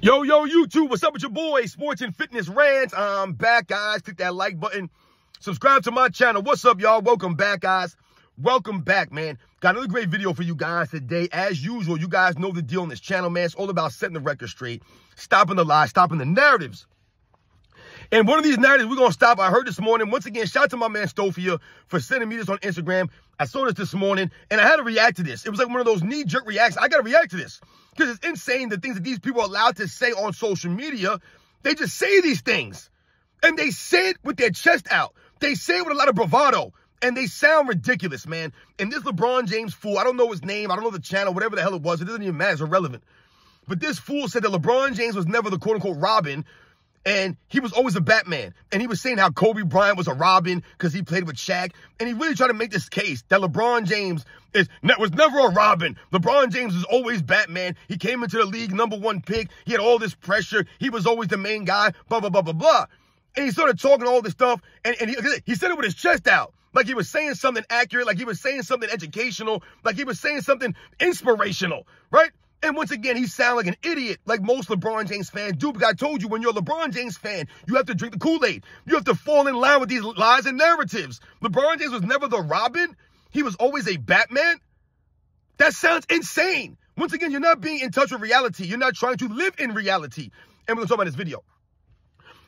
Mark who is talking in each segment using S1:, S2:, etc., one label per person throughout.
S1: Yo, yo, YouTube, what's up with your boy, Sports and Fitness Rants? I'm back, guys. Click that like button. Subscribe to my channel. What's up, y'all? Welcome back, guys. Welcome back, man. Got another great video for you guys today. As usual, you guys know the deal on this channel, man. It's all about setting the record straight, stopping the lies, stopping the narratives. And one of these narratives we're going to stop. I heard this morning. Once again, shout out to my man Stofia for sending me this on Instagram. I saw this this morning, and I had to react to this. It was like one of those knee-jerk reactions. I got to react to this because it's insane the things that these people are allowed to say on social media. They just say these things, and they say it with their chest out. They say it with a lot of bravado, and they sound ridiculous, man. And this LeBron James fool, I don't know his name, I don't know the channel, whatever the hell it was, it doesn't even matter, it's irrelevant. But this fool said that LeBron James was never the quote-unquote Robin, and he was always a Batman. And he was saying how Kobe Bryant was a Robin because he played with Shaq. And he really tried to make this case that LeBron James is was never a Robin. LeBron James was always Batman. He came into the league number one pick. He had all this pressure. He was always the main guy. Blah blah blah blah blah. And he started talking all this stuff, and, and he, he said it with his chest out. Like he was saying something accurate, like he was saying something educational, like he was saying something inspirational, right? And once again, he sound like an idiot, like most LeBron James fans do. Because I told you, when you're a LeBron James fan, you have to drink the Kool-Aid. You have to fall in line with these lies and narratives. LeBron James was never the Robin. He was always a Batman. That sounds insane. Once again, you're not being in touch with reality. You're not trying to live in reality. And we're going to talk about this video.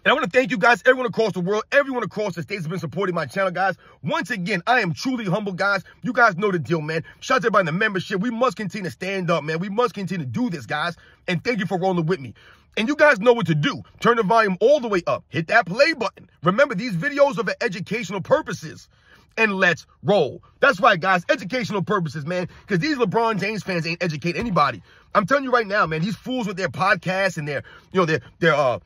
S1: And I want to thank you guys, everyone across the world, everyone across the states has been supporting my channel, guys. Once again, I am truly humble, guys. You guys know the deal, man. Shout out to everybody in the membership. We must continue to stand up, man. We must continue to do this, guys. And thank you for rolling with me. And you guys know what to do. Turn the volume all the way up. Hit that play button. Remember, these videos are for educational purposes. And let's roll. That's right, guys. Educational purposes, man. Because these LeBron James fans ain't educate anybody. I'm telling you right now, man. These fools with their podcasts and their, you know, their, their, uh,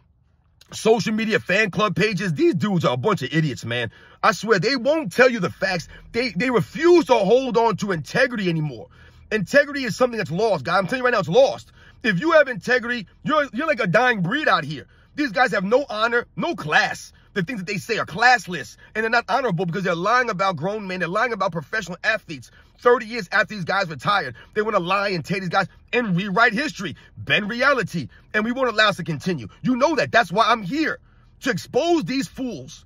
S1: social media fan club pages. These dudes are a bunch of idiots, man. I swear, they won't tell you the facts. They they refuse to hold on to integrity anymore. Integrity is something that's lost, guys. I'm telling you right now, it's lost. If you have integrity, you're you're like a dying breed out here. These guys have no honor, no class the things that they say are classless and they're not honorable because they're lying about grown men. They're lying about professional athletes. 30 years after these guys retired, they want to lie and tell these guys and rewrite history, bend reality. And we won't allow us to continue. You know that. That's why I'm here to expose these fools.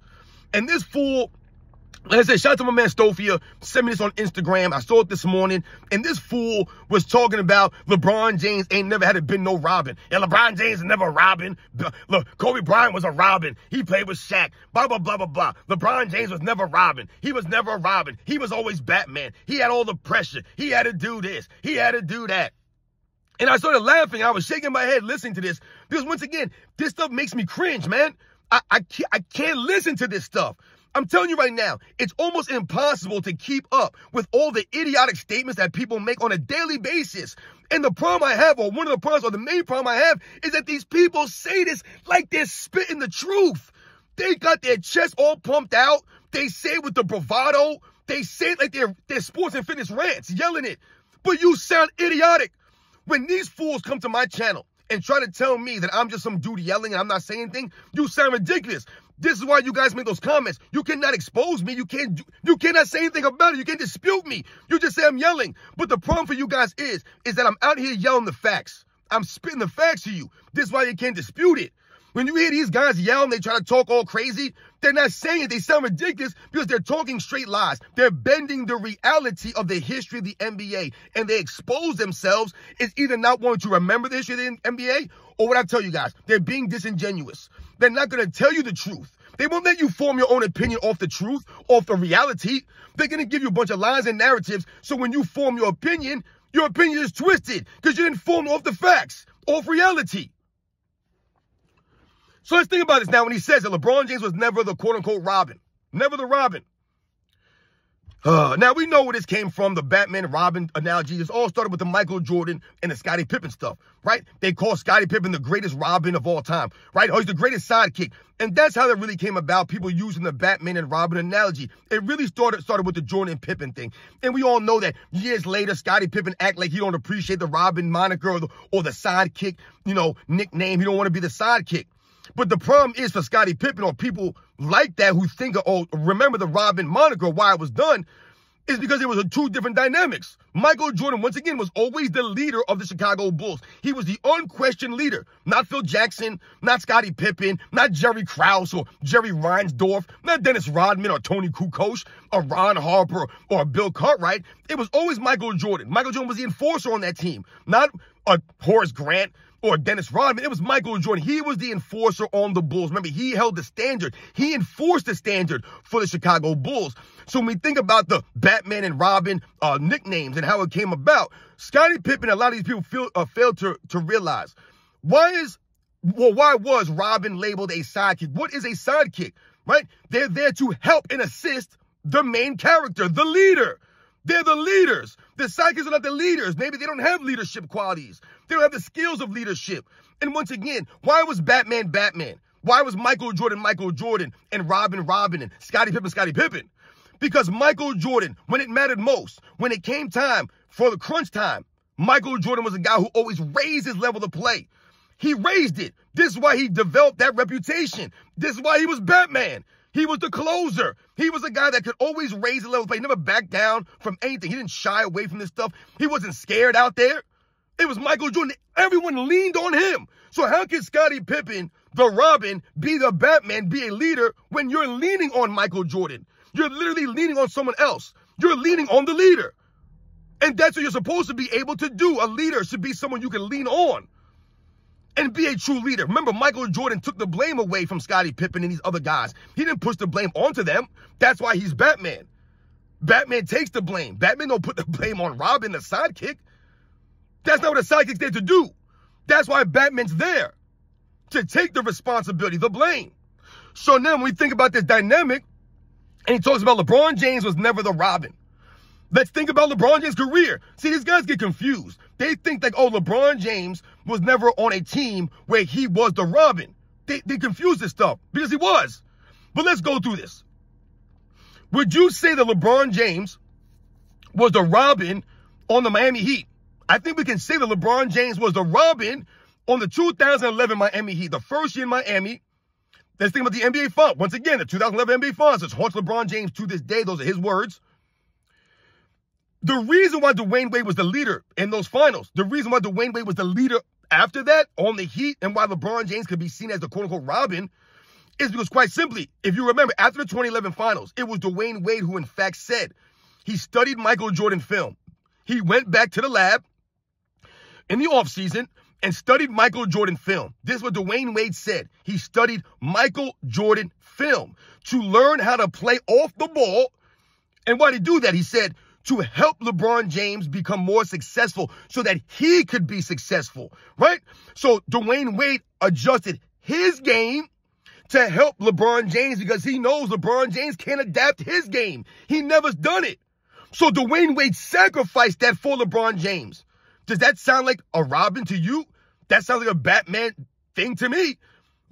S1: And this fool like I said, shout out to my man Stofia. Send me this on Instagram. I saw it this morning. And this fool was talking about LeBron James ain't never had it been no Robin. And LeBron James never a Robin. Look, Kobe Bryant was a Robin. He played with Shaq. Blah, blah, blah, blah, blah. LeBron James was never Robin. He was never a Robin. He was always Batman. He had all the pressure. He had to do this. He had to do that. And I started laughing. I was shaking my head listening to this. Because once again, this stuff makes me cringe, man. I, I, can't, I can't listen to this stuff. I'm telling you right now, it's almost impossible to keep up with all the idiotic statements that people make on a daily basis. And the problem I have, or one of the problems, or the main problem I have, is that these people say this like they're spitting the truth. They got their chest all pumped out. They say it with the bravado. They say it like they're, they're sports and fitness rants, yelling it. But you sound idiotic. When these fools come to my channel and try to tell me that I'm just some dude yelling and I'm not saying anything, you sound ridiculous. This is why you guys make those comments. You cannot expose me. You can't you cannot say anything about it. You can't dispute me. You just say I'm yelling. But the problem for you guys is, is that I'm out here yelling the facts. I'm spitting the facts to you. This is why you can't dispute it. When you hear these guys yell and they try to talk all crazy, they're not saying it. They sound ridiculous because they're talking straight lies. They're bending the reality of the history of the NBA and they expose themselves is either not wanting to remember the history of the NBA or what I tell you guys, they're being disingenuous. They're not going to tell you the truth. They won't let you form your own opinion off the truth, off the reality. They're going to give you a bunch of lies and narratives. So when you form your opinion, your opinion is twisted because you didn't form off the facts, off reality. So let's think about this now when he says that LeBron James was never the quote unquote Robin, never the Robin. Uh, now we know where this came from, the Batman Robin analogy. This all started with the Michael Jordan and the Scottie Pippen stuff, right? They call Scottie Pippen the greatest Robin of all time, right? Oh, he's the greatest sidekick. And that's how that really came about, people using the Batman and Robin analogy. It really started started with the Jordan and Pippen thing. And we all know that years later, Scottie Pippen act like he don't appreciate the Robin moniker or the, or the sidekick, you know, nickname. He don't want to be the sidekick. But the problem is for Scottie Pippen or people like that who think, oh, remember the Robin moniker, why it was done, is because it was two different dynamics. Michael Jordan, once again, was always the leader of the Chicago Bulls. He was the unquestioned leader. Not Phil Jackson, not Scottie Pippen, not Jerry Krause or Jerry Reinsdorf, not Dennis Rodman or Toni Kukoc or Ron Harper or Bill Cartwright. It was always Michael Jordan. Michael Jordan was the enforcer on that team, not a Horace Grant, or Dennis Rodman. It was Michael Jordan. He was the enforcer on the Bulls. Remember, he held the standard. He enforced the standard for the Chicago Bulls. So when we think about the Batman and Robin uh, nicknames and how it came about, Scottie Pippen, a lot of these people feel, uh, fail to, to realize why is well, why was Robin labeled a sidekick? What is a sidekick? Right? They're there to help and assist the main character, the leader. They're the leaders. The sidekicks are not the leaders. Maybe they don't have leadership qualities. They don't have the skills of leadership. And once again, why was Batman Batman? Why was Michael Jordan Michael Jordan and Robin Robin and Scottie Pippen Scottie Pippen? Because Michael Jordan, when it mattered most, when it came time for the crunch time, Michael Jordan was a guy who always raised his level of play. He raised it. This is why he developed that reputation. This is why he was Batman. He was the closer. He was a guy that could always raise the level play. He never backed down from anything. He didn't shy away from this stuff. He wasn't scared out there. It was Michael Jordan. Everyone leaned on him. So how can Scottie Pippen, the Robin, be the Batman, be a leader when you're leaning on Michael Jordan? You're literally leaning on someone else. You're leaning on the leader. And that's what you're supposed to be able to do. A leader should be someone you can lean on and be a true leader. Remember, Michael Jordan took the blame away from Scottie Pippen and these other guys. He didn't push the blame onto them. That's why he's Batman. Batman takes the blame. Batman don't put the blame on Robin, the sidekick. That's not what a sidekick's there to do. That's why Batman's there. To take the responsibility, the blame. So now when we think about this dynamic, and he talks about LeBron James was never the Robin. Let's think about LeBron James' career. See, these guys get confused. They think like, oh, LeBron James was never on a team where he was the Robin. They, they confuse this stuff because he was. But let's go through this. Would you say that LeBron James was the Robin on the Miami Heat? I think we can say that LeBron James was the Robin on the 2011 Miami Heat, the first year in Miami. Let's think about the NBA Finals. Once again, the 2011 NBA Finals. It's haunts LeBron James to this day. Those are his words. The reason why Dwyane Wade was the leader in those finals, the reason why Dwyane Wade was the leader after that on the Heat, and why LeBron James could be seen as the quote unquote Robin, is because quite simply, if you remember, after the 2011 finals, it was Dwyane Wade who, in fact, said he studied Michael Jordan film. He went back to the lab in the offseason and studied Michael Jordan film. This is what Dwyane Wade said. He studied Michael Jordan film to learn how to play off the ball. And why did he do that? He said, to help LeBron James become more successful so that he could be successful, right? So Dwyane Wade adjusted his game to help LeBron James because he knows LeBron James can't adapt his game. He never's done it. So Dwyane Wade sacrificed that for LeBron James. Does that sound like a Robin to you? That sounds like a Batman thing to me.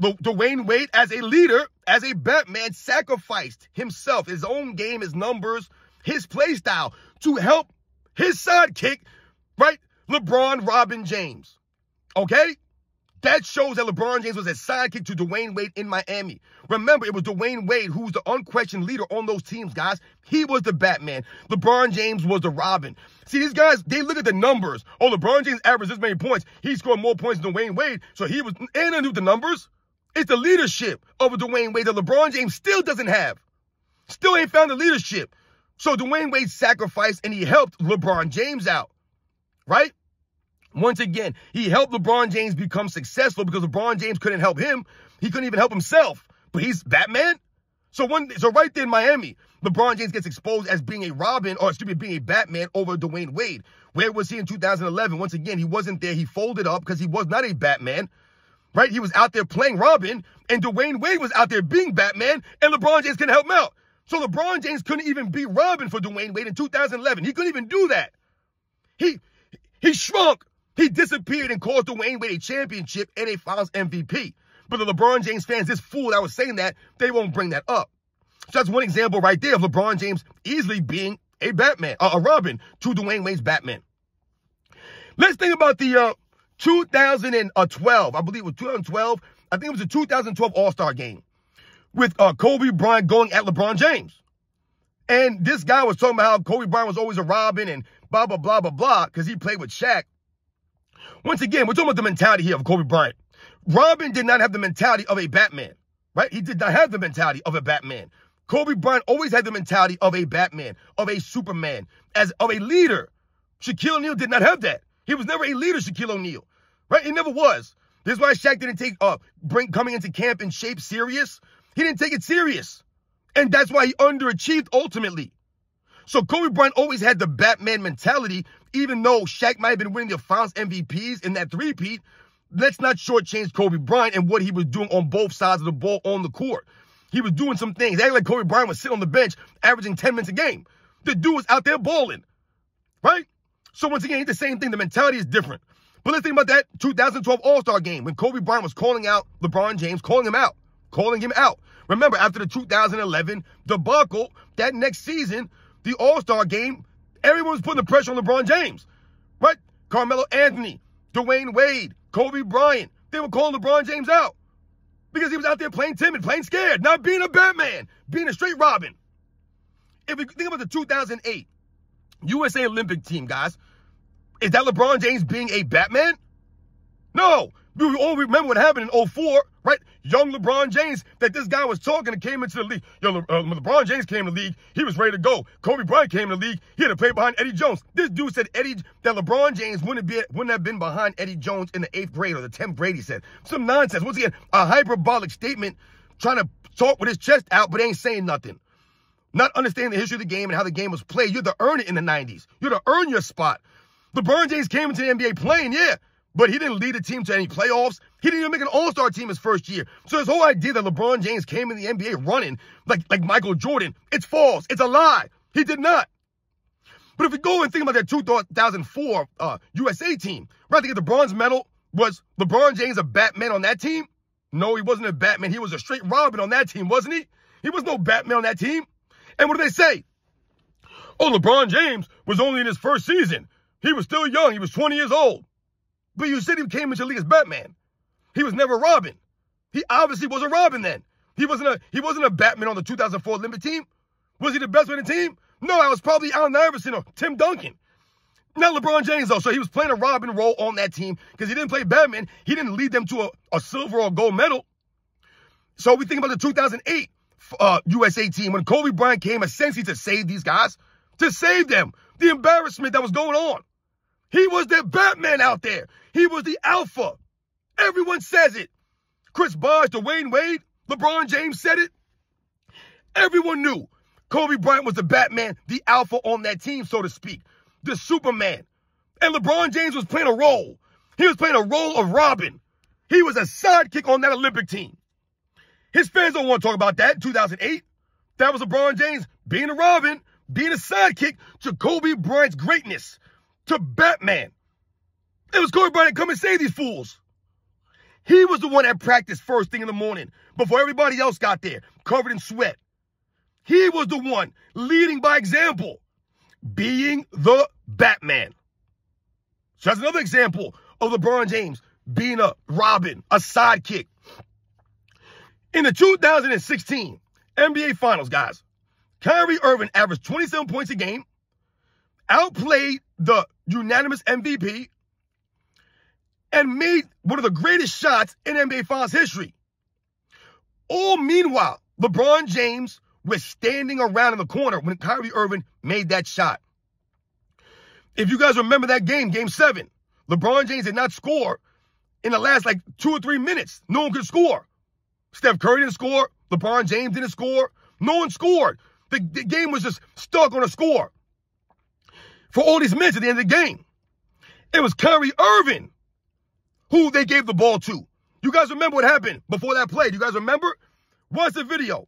S1: Dwyane Wade, as a leader, as a Batman, sacrificed himself, his own game, his numbers, his play style to help his sidekick, right? LeBron Robin James. Okay? That shows that LeBron James was a sidekick to Dwyane Wade in Miami. Remember, it was Dwyane Wade who was the unquestioned leader on those teams, guys. He was the Batman. LeBron James was the Robin. See, these guys, they look at the numbers. Oh, LeBron James averaged this many points. He scored more points than Dwyane Wade. So he was, and I knew the numbers. It's the leadership of a Dwyane Wade that LeBron James still doesn't have. Still ain't found the leadership. So Dwyane Wade sacrificed and he helped LeBron James out, right? Once again, he helped LeBron James become successful because LeBron James couldn't help him. He couldn't even help himself. But he's Batman. So one, so right there in Miami, LeBron James gets exposed as being a Robin, or excuse me, being a Batman over Dwyane Wade. Where was he in 2011? Once again, he wasn't there. He folded up because he was not a Batman, right? He was out there playing Robin, and Dwyane Wade was out there being Batman, and LeBron James couldn't help him out. So LeBron James couldn't even be Robin for Dwyane Wade in 2011. He couldn't even do that. He he shrunk. He disappeared and caused Dwyane Wade a championship and a Finals MVP. But the LeBron James fans, this fool that was saying that, they won't bring that up. So that's one example right there of LeBron James easily being a Batman, uh, a Robin to Dwyane Wade's Batman. Let's think about the uh, 2012, I believe it was 2012. I think it was the 2012 All-Star game with uh, Kobe Bryant going at LeBron James. And this guy was talking about how Kobe Bryant was always a Robin and blah, blah, blah, blah, blah, because he played with Shaq. Once again, we're talking about the mentality here of Kobe Bryant. Robin did not have the mentality of a Batman, right? He did not have the mentality of a Batman. Kobe Bryant always had the mentality of a Batman, of a Superman, as of a leader. Shaquille O'Neal did not have that. He was never a leader, Shaquille O'Neal, right? He never was. This is why Shaq didn't take uh bring coming into camp in shape serious. He didn't take it serious. And that's why he underachieved ultimately. So Kobe Bryant always had the Batman mentality, even though Shaq might have been winning the finals MVPs in that three-peat. Let's not shortchange Kobe Bryant and what he was doing on both sides of the ball on the court. He was doing some things. Acting like Kobe Bryant was sitting on the bench, averaging 10 minutes a game. The dude was out there balling, right? So once again, it's the same thing. The mentality is different. But let's think about that 2012 All-Star game when Kobe Bryant was calling out LeBron James, calling him out, calling him out. Remember, after the 2011 debacle, that next season, the All-Star game, everyone was putting the pressure on LeBron James, right? Carmelo Anthony, Dwyane Wade, Kobe Bryant, they were calling LeBron James out because he was out there playing timid, playing scared, not being a Batman, being a straight Robin. If you think about the 2008 USA Olympic team, guys, is that LeBron James being a Batman? No. We all remember what happened in 04, right? Young LeBron James, that this guy was talking and came into the league. Yo, Le- uh, LeBron James came to the league, he was ready to go. Kobe Bryant came to the league, he had to play behind Eddie Jones. This dude said Eddie that LeBron James wouldn't be wouldn't have been behind Eddie Jones in the eighth grade or the tenth grade. He said some nonsense. Once again, a hyperbolic statement, trying to talk with his chest out, but ain't saying nothing. Not understanding the history of the game and how the game was played. You had to earn it in the 90s. You had to earn your spot. LeBron James came into the NBA playing, yeah, but he didn't lead a team to any playoffs. He didn't even make an All-Star team his first year. So this whole idea that LeBron James came in the NBA running like, like Michael Jordan, it's false. It's a lie. He did not. But if we go and think about that 2004 uh, USA team, right, to get the bronze medal, was LeBron James a Batman on that team? No, he wasn't a Batman. He was a straight Robin on that team, wasn't he? He was no Batman on that team. And what do they say? Oh, LeBron James was only in his first season. He was still young. He was 20 years old. But you said he came into the league as Batman. He was never Robin. He obviously was a Robin then. He wasn't a he wasn't a Batman on the 2004 Olympic team. Was he the best on the team? No, I was probably Allen Iverson or Tim Duncan. Not LeBron James though. So he was playing a Robin role on that team because he didn't play Batman. He didn't lead them to a, a silver or gold medal. So we think about the 2008 uh, USA team when Kobe Bryant came essentially to save these guys, to save them, the embarrassment that was going on. He was the Batman out there. He was the alpha. Everyone says it. Chris Bosh, Dwyane Wade, LeBron James said it. Everyone knew Kobe Bryant was the Batman, the alpha on that team, so to speak, the Superman. And LeBron James was playing a role. He was playing a role of Robin. He was a sidekick on that Olympic team. His fans don't want to talk about that. 2008, that was LeBron James being a Robin, being a sidekick to Kobe Bryant's greatness, to Batman. It was Kobe Bryant come and save these fools. He was the one that practiced first thing in the morning before everybody else got there, covered in sweat. He was the one leading by example, being the Batman. So that's another example of LeBron James being a Robin, a sidekick. In the 2016 NBA Finals, guys, Kyrie Irving averaged 27 points a game, outplayed the unanimous MVP, and made one of the greatest shots in NBA Finals history. All meanwhile, LeBron James was standing around in the corner when Kyrie Irving made that shot. If you guys remember that game, game seven, LeBron James did not score in the last like two or three minutes. No one could score. Steph Curry didn't score. LeBron James didn't score. No one scored. The, the game was just stuck on a score for all these minutes at the end of the game. It was Kyrie Irving who they gave the ball to. You guys remember what happened before that play? Do you guys remember? Watch the video.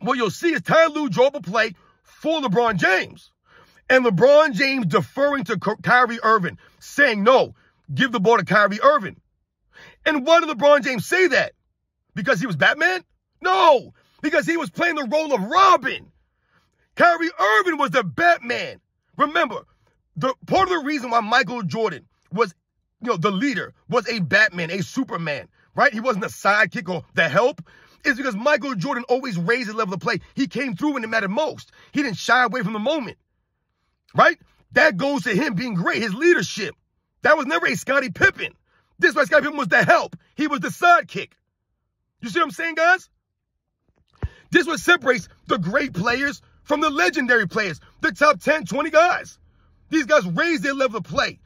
S1: What you'll see is Ty Lue drove a play for LeBron James. And LeBron James deferring to Kyrie Irving, saying, no, give the ball to Kyrie Irving. And why did LeBron James say that? Because he was Batman? No, because he was playing the role of Robin. Kyrie Irving was the Batman. Remember, the part of the reason why Michael Jordan was, you know, the leader was a Batman, a Superman, right? He wasn't a sidekick or the help. Is because Michael Jordan always raised the level of play. He came through when it mattered most. He didn't shy away from the moment, right? That goes to him being great, his leadership. That was never a Scottie Pippen. This why Scottie Pippen was the help. He was the sidekick. You see what I'm saying, guys? This what separates the great players from the legendary players, the top 10, 20 guys. These guys raise their level of play,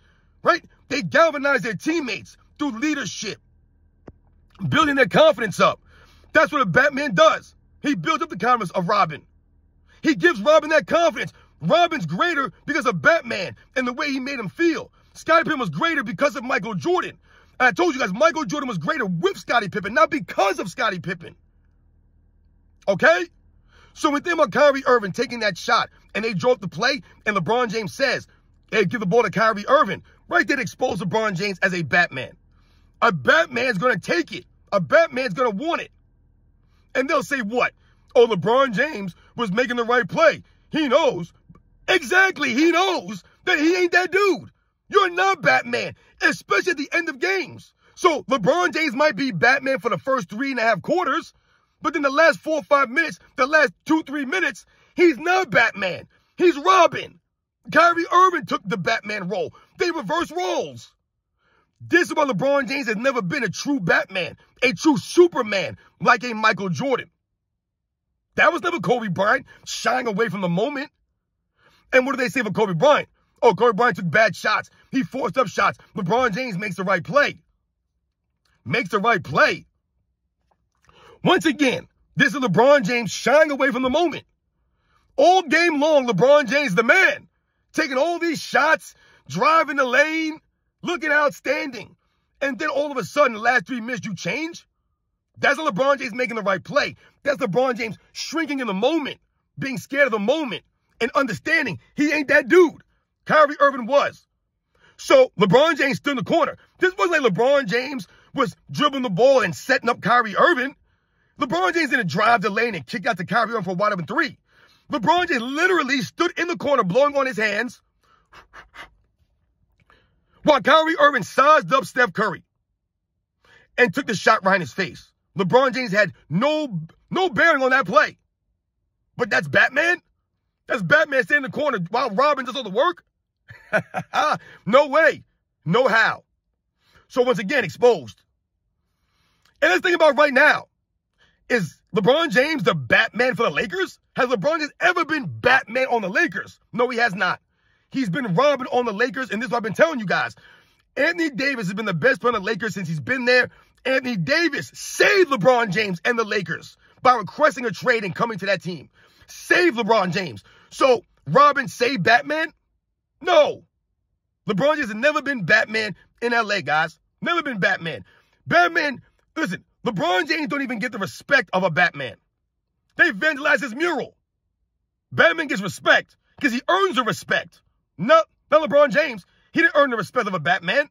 S1: right? They galvanize their teammates through leadership, building their confidence up. That's what a Batman does. He builds up the confidence of Robin. He gives Robin that confidence. Robin's greater because of Batman and the way he made him feel. Scottie Pippen was greater because of Michael Jordan. And I told you guys, Michael Jordan was greater with Scottie Pippen, not because of Scottie Pippen. Okay? So when think about Kyrie Irving taking that shot and they drove the play and LeBron James says, hey, give the ball to Kyrie Irving, right there expose LeBron James as a Batman. A Batman's going to take it. A Batman's going to want it. And they'll say what? Oh, LeBron James was making the right play. He knows. Exactly. He knows that he ain't that dude. You're not Batman, especially at the end of games. So LeBron James might be Batman for the first three and a half quarters, but then the last four or five minutes, the last two, three minutes, he's not Batman. He's Robin. Kyrie Irving took the Batman role. They reverse roles. This is why LeBron James has never been a true Batman, a true Superman like a Michael Jordan. That was never Kobe Bryant shying away from the moment. And what do they say for Kobe Bryant? Oh, Kobe Bryant took bad shots. He forced up shots. LeBron James makes the right play. Makes the right play. Once again, this is LeBron James shying away from the moment. All game long, LeBron James, the man, taking all these shots, driving the lane, looking outstanding. And then all of a sudden, the last three minutes, you change? That's LeBron James making the right play. That's LeBron James shrinking in the moment, being scared of the moment, and understanding he ain't that dude. Kyrie Irving was. So LeBron James stood in the corner. This wasn't like LeBron James was dribbling the ball and setting up Kyrie Irving. LeBron James didn't drive the lane and kick out to Kyrie Irving for a wide open three. LeBron James literally stood in the corner blowing on his hands while Kyrie Irving sized up Steph Curry and took the shot right in his face. LeBron James had no, no bearing on that play. But that's Batman? That's Batman standing in the corner while Robin does all the work? no way. No how. So once again, exposed. And let's think about right now. Is LeBron James the Batman for the Lakers? Has LeBron James ever been Batman on the Lakers? No, he has not. He's been Robin on the Lakers, and this is what I've been telling you guys. Anthony Davis has been the best player on the Lakers since he's been there. Anthony Davis saved LeBron James and the Lakers by requesting a trade and coming to that team. Save LeBron James. So Robin saved Batman? No. LeBron James has never been Batman in LA, guys. Never been Batman. Batman, listen, LeBron James don't even get the respect of a Batman. They vandalize his mural. Batman gets respect because he earns the respect. No, not LeBron James. He didn't earn the respect of a Batman.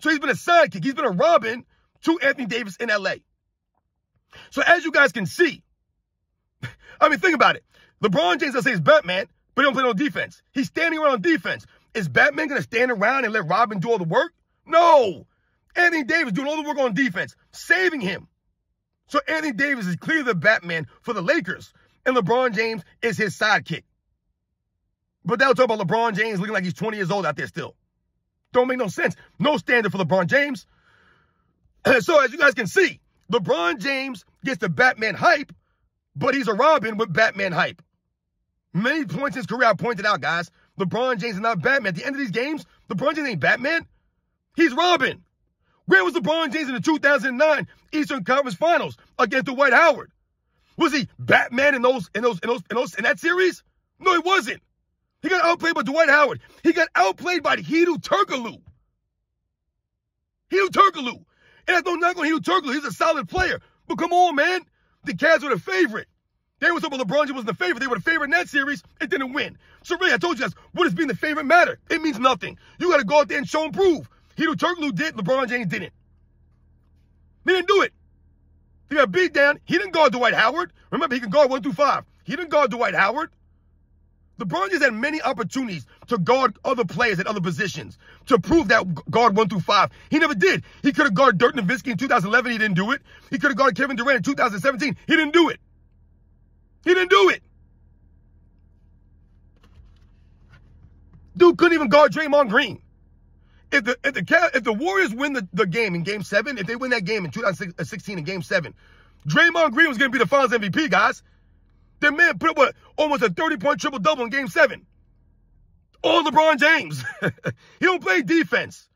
S1: So he's been a sidekick. He's been a Robin to Anthony Davis in LA. So as you guys can see, I mean, think about it. LeBron James, I say, is Batman, but he don't play no defense. He's standing around on defense. Is Batman going to stand around and let Robin do all the work? No. Anthony Davis doing all the work on defense, saving him. So Anthony Davis is clearly the Batman for the Lakers, and LeBron James is his sidekick. But they'll talk about LeBron James looking like he's 20 years old out there still. Don't make no sense. No standard for LeBron James. so as you guys can see, LeBron James gets the Batman hype, but he's a Robin with Batman hype. Many points in his career I pointed out, guys. LeBron James is not Batman. At the end of these games, LeBron James ain't Batman. He's Robin. Where was LeBron James in the 2009 Eastern Conference Finals against Dwight Howard? Was he Batman in those in those in those in those in that series? No, he wasn't. He got outplayed by Dwight Howard. He got outplayed by Hedo Turkoglu. Hedo Turkoglu. And that's no knock on Hedo Turkoglu. He's a solid player. But come on, man. The Cavs were the favorite. They were talking about LeBron James was the favorite. They were the favorite in that series. It didn't win. So really, I told you guys, what does being the favorite matter? It means nothing. You got to go out there and show and prove. Hedo Turkoglu did, LeBron James didn't. He didn't do it. He got beat down. He didn't guard Dwight Howard. Remember, he can guard one through five. He didn't guard Dwight Howard. LeBron James had many opportunities to guard other players at other positions to prove that guard one through five. He never did. He could have guarded Dirk Nowitzki in 2011. He didn't do it. He could have guarded Kevin Durant in 2017. He didn't do it. He didn't do it. Dude couldn't even guard Draymond Green. If the if the if the Warriors win the, the game in Game Seven, if they win that game in 2016 uh, in Game Seven, Draymond Green was going to be the Finals MVP, guys. The man put up what, almost a 30 point triple double in Game Seven. All LeBron James. he don't play defense.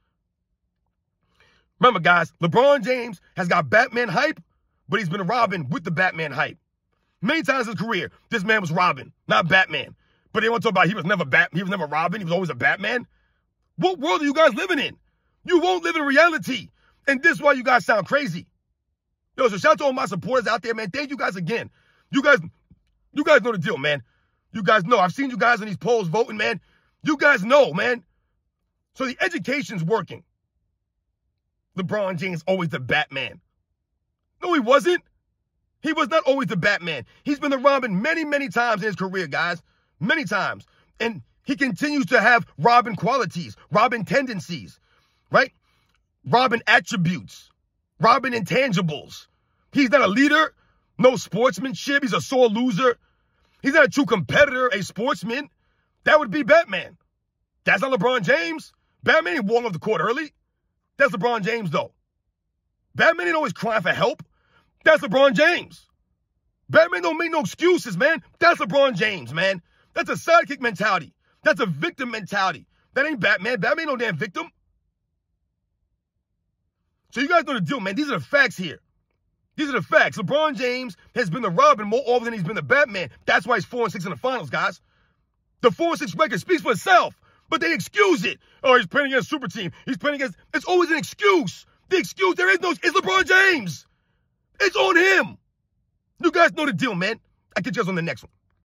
S1: Remember, guys, LeBron James has got Batman hype, but he's been Robin with the Batman hype. Many times in his career, this man was Robin, not Batman. But they want to talk about he was never Bat, he was never Robin, he was always a Batman. What world are you guys living in? You won't live in reality. And this is why you guys sound crazy. Yo, so shout out to all my supporters out there, man. Thank you guys again. You guys, you guys know the deal, man. You guys know. I've seen you guys in these polls voting, man. You guys know, man. So the education's working. LeBron James always the Batman. No, he wasn't. He was not always the Batman. He's been the Robin many, many times in his career, guys. Many times. And he continues to have Robin qualities, Robin tendencies, right? Robin attributes, Robin intangibles. He's not a leader, no sportsmanship. He's a sore loser. He's not a true competitor, a sportsman. That would be Batman. That's not LeBron James. Batman ain't walking off the court early. That's LeBron James, though. Batman ain't always crying for help. That's LeBron James. Batman don't make no excuses, man. That's LeBron James, man. That's a sidekick mentality. That's a victim mentality. That ain't Batman. Batman ain't no damn victim. So you guys know the deal, man. These are the facts here. These are the facts. LeBron James has been the Robin more often than he's been the Batman. That's why he's 4 and 6 in the finals, guys. The 4 and 6 record speaks for itself, but they excuse it. Oh, he's playing against super team. He's playing against. It's always an excuse. The excuse there is no. It's LeBron James. It's on him. You guys know the deal, man. I catch you guys on the next one.